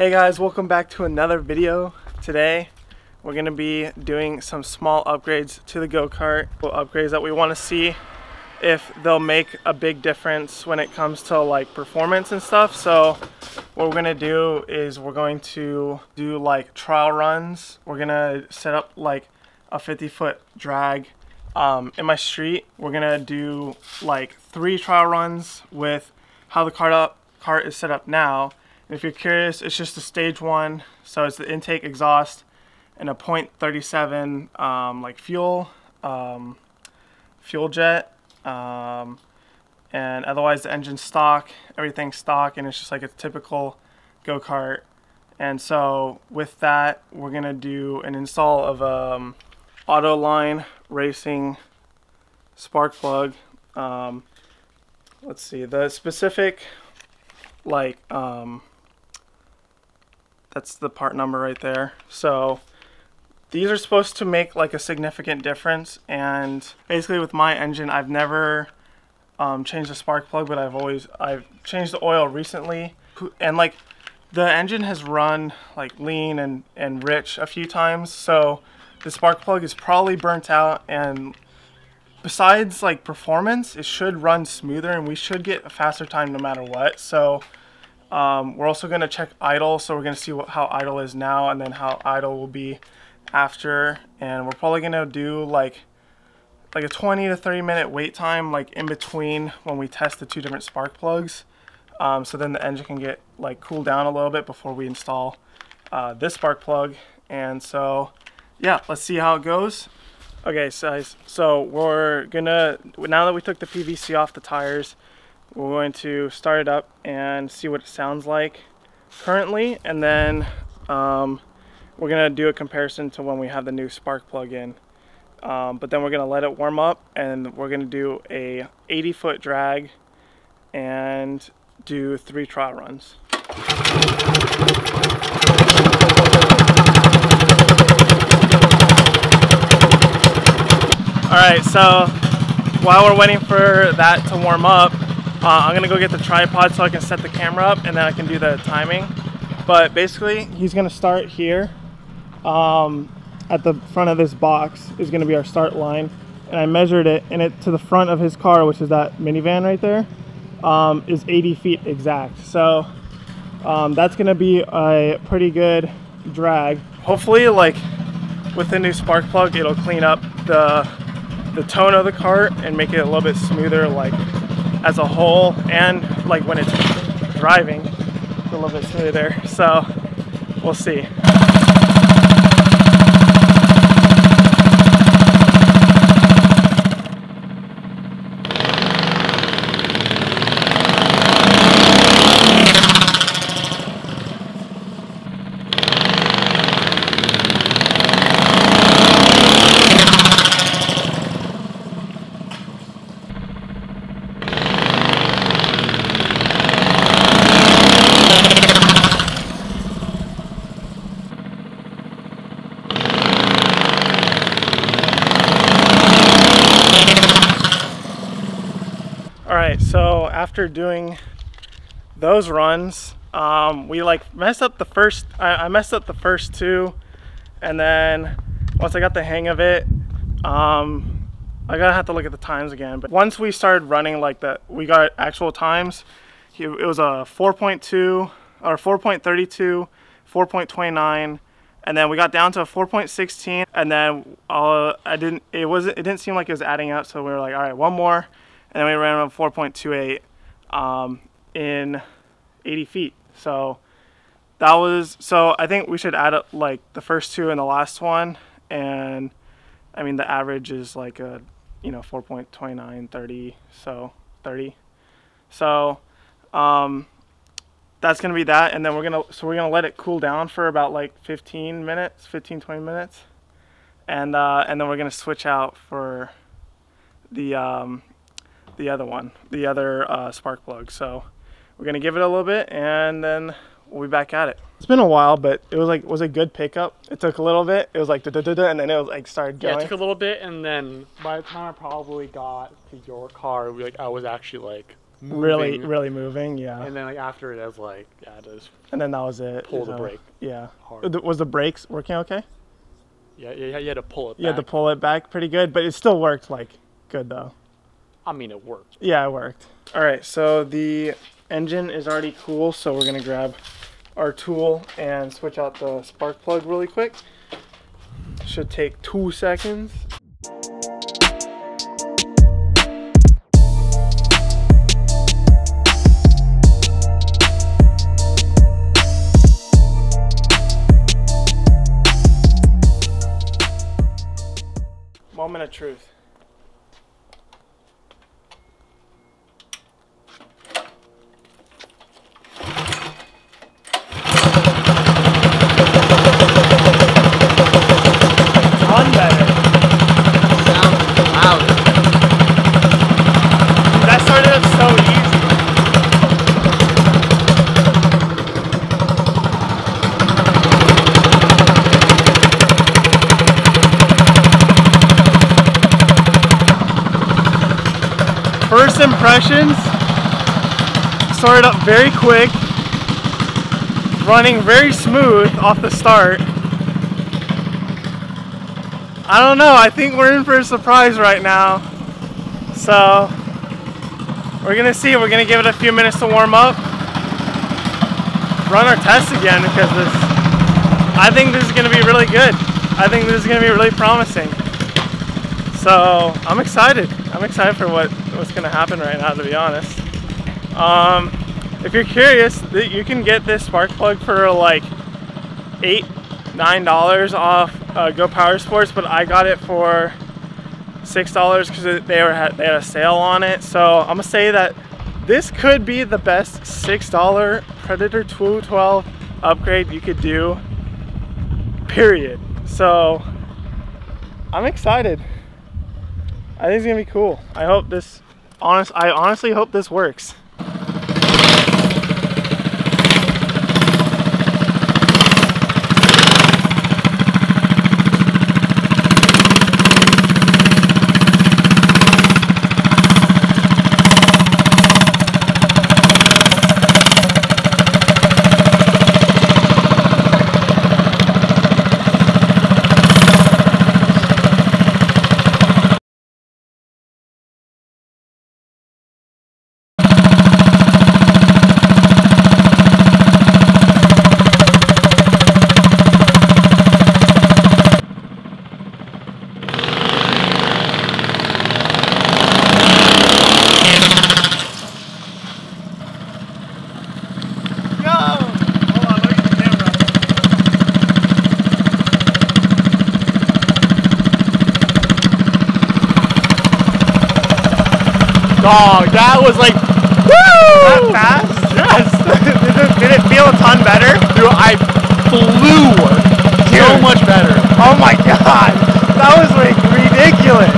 Hey guys, welcome back to another video. Today we're to be doing some small upgrades to the go-kart. Upgrades that we want to see if they'll make a big difference when it comes to like performance and stuff. So what we're to do is we're going to do like trial runs. We're to set up like a 50 foot drag um, in my street. We're to do like three trial runs with how the cart up cart is set up now. If you're curious, it's just a stage one. So it's the intake exhaust and a .37 um, like fuel, um, fuel jet. Um, and otherwise the engine stock, everything stock, and it's just like a typical go-kart. And so with that, we're gonna do an install of um, Autolite Racing spark plug. Um, let's see, the specific like um, that's the part number right there. So these are supposed to make like a significant difference and basically with my engine I've never um, changed the spark plug but I've always I've changed the oil recently and like the engine has run like lean and, and rich a few times so the spark plug is probably burnt out and besides like performance it should run smoother and we should get a faster time no matter what so um, we're also going to check idle, so we're going to see what, how idle is now and then how idle will be after. And we're probably going to do like like a 20 to 30 minute wait time like in between when we test the two different spark plugs. Um, so then the engine can get like cool down a little bit before we install uh, this spark plug. And so yeah, let's see how it goes. Okay, so, so we're gonna, now that we took the PVC off the tires, we're going to start it up and see what it sounds like currently and then um, we're gonna do a comparison to when we have the new spark plug in. Um, but then we're gonna let it warm up and we're gonna do a 80 foot drag and do three trial runs. All right so while we're waiting for that to warm up uh, I'm gonna go get the tripod so I can set the camera up and then I can do the timing. But basically, he's gonna start here. Um, at the front of this box is gonna be our start line. And I measured it and it to the front of his car, which is that minivan right there, um, is 80 feet exact. So um, that's gonna be a pretty good drag. Hopefully like with the new spark plug, it'll clean up the, the tone of the cart and make it a little bit smoother like as a whole and like when it's driving it's a little bit smoother so we'll see so after doing those runs, um, we like messed up the first, I, I, messed up the first two. And then once I got the hang of it, um, I gotta have to look at the times again. But once we started running like that, we got actual times. It was a 4.2 or 4.32, 4.29, and then we got down to a 4.16 and then uh, I didn't it wasn't it didn't seem like it was adding up so we were like all right one more and then we ran around 4.28 um, in 80 feet. So that was so I think we should add up like the first two and the last one, and I mean the average is like a you know 4.29 30 so 30 so um, that's gonna be that and then we're gonna so we're gonna let it cool down for about like 15 minutes 15 20 minutes and uh, and then we're gonna switch out for the um, the other one, the other uh, spark plug. So we're gonna give it a little bit and then we'll be back at it. It's been a while, but it was like was a good pickup. It took a little bit. It was like da da da da, and then it was like started going. Yeah, it took a little bit, and then by the time I probably got to your car, we like I was actually like really, moving, really moving. Yeah. And then like after it, I was like, yeah, just And then that was it. pull the So, brake Yeah. hard. Was the brakes working okay? Yeah, yeah, you had to pull it. You had to pull it back pretty good, but it still worked like good though. I mean, it worked. Yeah, it worked. All right, so the engine is already cool, so we're gonna grab our tool and switch out the spark plug really quick. Should take two seconds. Moment of truth. Ton better. Sounds louder. That started up so easy. First impressions started up very quick, running very smooth off the start. I don't know, I think we're in for a surprise right now. So, we're gonna see. We're gonna give it a few minutes to warm up. Run our test again because this. I think this is gonna be really good. I think this is gonna be really promising. So I'm excited. I'm excited for what what's gonna happen right now. To be honest. Um, if you're curious, you can get this spark plug for like eight, nine dollars off uh, Go Power Sports, but I got it for six dollars because they were they had a sale on it. So I'm gonna say that this could be the best six dollar Predator 212 upgrade you could do. Period. So I'm excited. I think it's gonna be cool. I hope this honest. I honestly hope this works. Dog, that was like, woo! That fast? Yes. did, it, did it feel a ton better? Dude, I flew so much better. Oh my god, that was like ridiculous.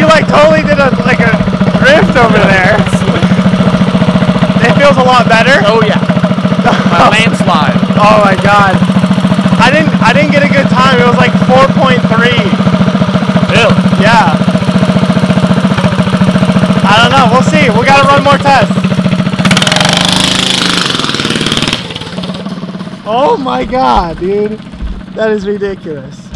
You like totally did a like a drift over there. It feels a lot better. Oh yeah, my landslide. Oh my god. I didn't I didn't get a good time. It was like 4.3. Really? Yeah. I don't know. We'll see. We got to run more tests. Oh my god, dude. That is ridiculous.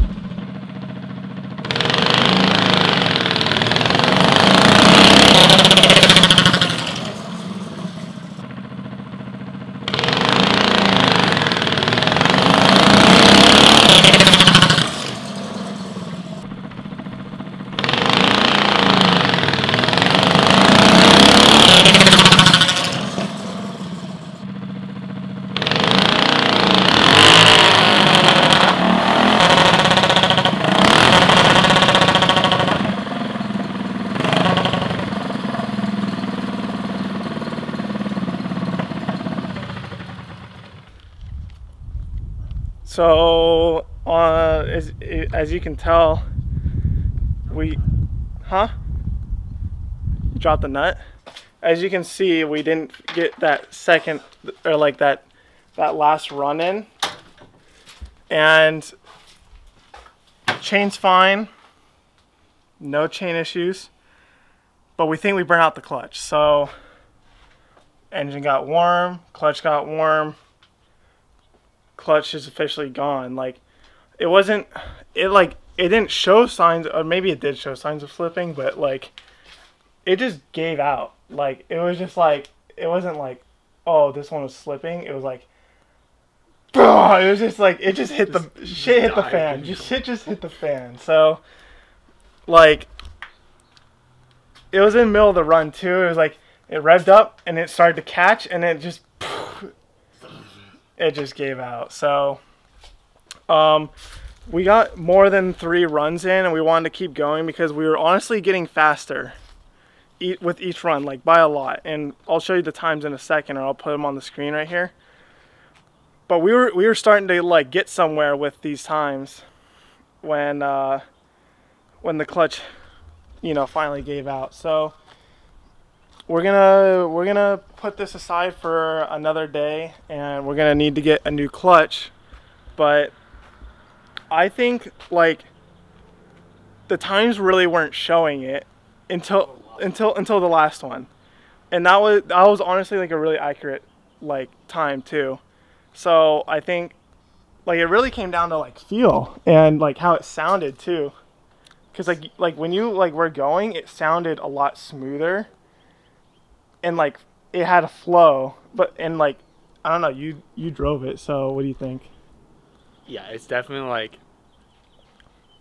So, uh, as, as you can tell, we, huh? You dropped the nut. As you can see, we didn't get that second, or like that, that last run in. And chain's fine. No chain issues. But we think we burnt out the clutch. So engine got warm, clutch got warm, clutch is officially gone. Like it wasn't it like it didn't show signs or maybe it did show signs of slipping, but like it just gave out. Like it was just like it wasn't like oh this one was slipping. It was like it was just like it just hit the Just shit hit the fan. Just shit just hit the fan. So like it was in the middle of the run too. It was like it revved up and it started to catch and it just it just gave out. So um we got more than three runs in and we wanted to keep going because we were honestly getting faster with each run like by a lot. And i'll show you the times in a second or i'll put them on the screen right here. But we were we were starting to like get somewhere with these times when uh when the clutch you know finally gave out. So we're gonna we're gonna put this aside for another day and we're gonna need to get a new clutch. But I think like the times really weren't showing it until until until the last one, and that was that was honestly like a really accurate like time too. So I think like it really came down to like feel and like how it sounded too, because like like when you like were going, it sounded a lot smoother, and like it had a flow. But and like I don't know, you you drove it, so what do you think? Yeah, it's definitely like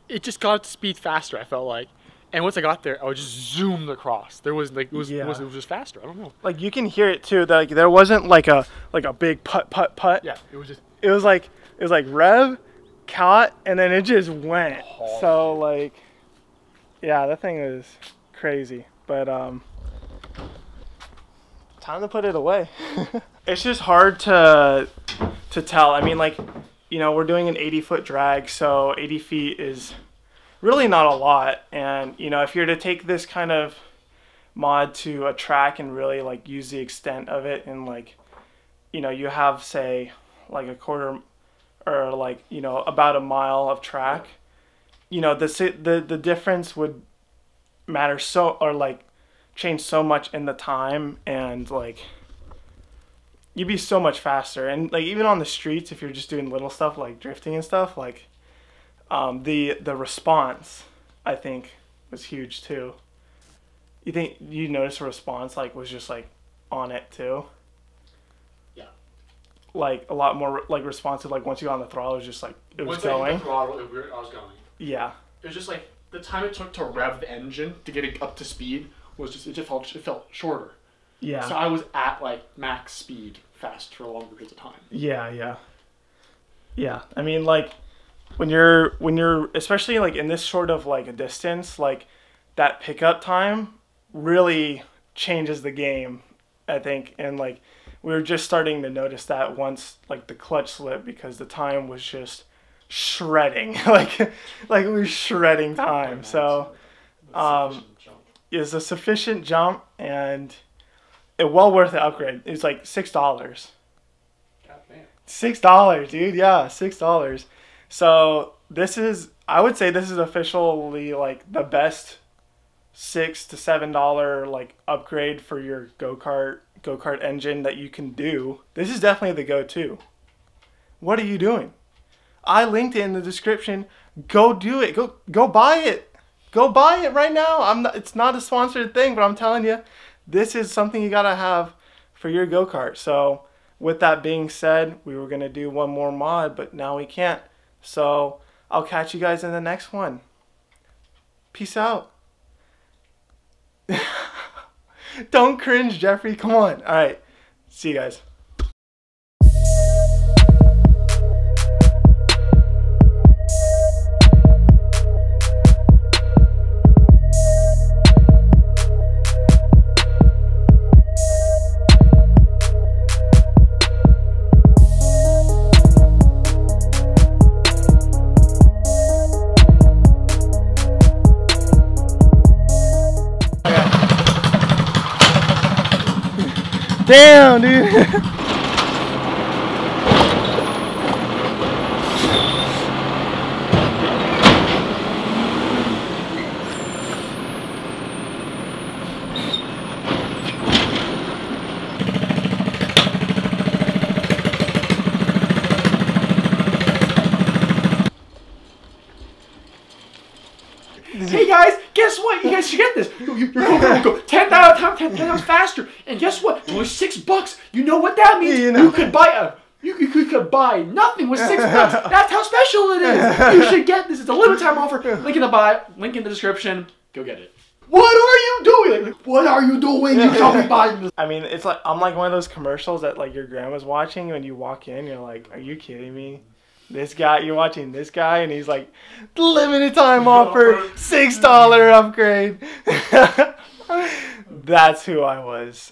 it just got to speed faster. I felt like, and once I got there, I would just zoomed across. There was like it was, Yeah. it was it was just faster. I don't know. like you can hear it too. That like there wasn't like a like a big putt putt putt. Yeah, it was just It was like it was like rev, caught, and then it just went. Oh, So like, yeah, that thing was crazy. But um, time to put it away. it's just hard to to tell. I mean, like, you know, we're doing an 80 foot drag, so 80 feet is really not a lot. And you know, if you're to take this kind of mod to a track and really like use the extent of it and like you know you have say like a quarter or like you know about a mile of track you know the the the difference would matter so or like change so much in the time and like you'd be so much faster. And like even on the streets if you're just doing little stuff like drifting and stuff like um, the the response i think was huge too. You think you notice a response like was just like on it too? Yeah. like a lot more like responsive like once you got on the throttle it was just like it was going? throttle, it, I was going. yeah. It was just like the time it took to rev the engine to get it up to speed was just it just felt it felt shorter. yeah So I was at like max speed fast for longer periods of time. Yeah, yeah. Yeah. I mean like when you're when you're especially like in this sort of like a distance, like that pickup time really changes the game, I think. And like we were just starting to notice that once like the clutch slipped because the time was just shredding. like like we were shredding time. So um is a sufficient jump and it well worth the upgrade. It's like six dollars. Six dollars, dude. Yeah, six dollars. So this is, I would say, this is officially like the best six to seven dollar like upgrade for your go kart go kart engine that you can do. This is definitely the go to. What are you doing? I linked it in the description. Go do it. Go go buy it. Go buy it right now. I'm not, it's not a sponsored thing, but I'm telling you, this is something you gotta have for your go kart. So with that being said, we were gonna do one more mod, but now we can't. So I'll catch you guys in the next one. Peace out. Don't cringe, Jeffrey. Come on. All right. See you guys. Damn, dude. hey guys, guess what? You guys should get this will go 10 out of time, 10 times faster. And guess what? It's only six bucks. You know what that means? You You, could buy a. You, you could- could buy nothing with six bucks. That's how special it is. You should get this. It's a limited time offer. Link in the bio. Link in the description. Go get it. What are you doing? What are you doing? You can't be buying this. I mean, it's like I'm like one of those commercials that like your grandma's watching when you walk in. You're like, are you kidding me? This guy, you're watching this guy, and he's like, limited time offer, six dollar upgrade. That's who I was.